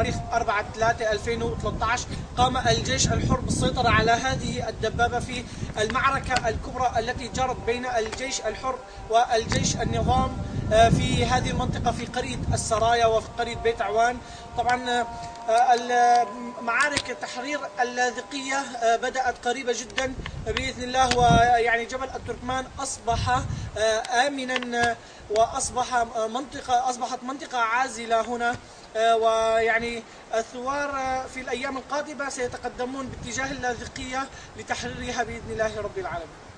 تاريخ 4 3 2013 قام الجيش الحر بالسيطرة على هذه الدبابة في المعركة الكبرى التي جرت بين الجيش الحر والجيش النظام آه، في هذه المنطقة في قرية السرايا وفي قرية بيت عوان. طبعا آه، معارك تحرير اللاذقية آه، بدأت قريبة جدا بإذن الله ويعني جبل التركمان أصبح آمنا وأصبح منطقة أصبحت منطقة عازلة هنا. ويعني الثوار في الأيام القادمة سيتقدمون باتجاه اللاذقية لتحريرها بإذن الله رب العالمين.